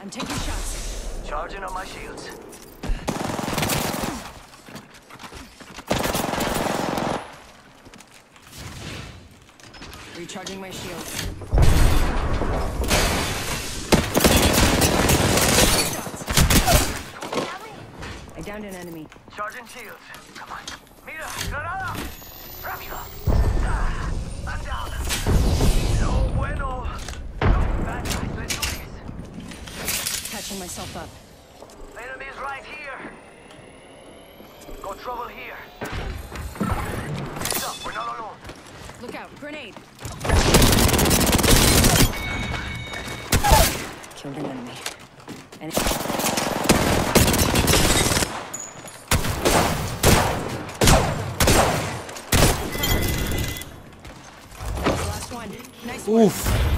I'm taking shots. Charging on my shields. Recharging my shields. I downed an enemy. Charging shields. Come on. Mira, granada. Patching myself up. Enemies right here. Got trouble here. Heads up, we're not alone. Look out, grenade. Killed an enemy. And last one. Nice work. Uf.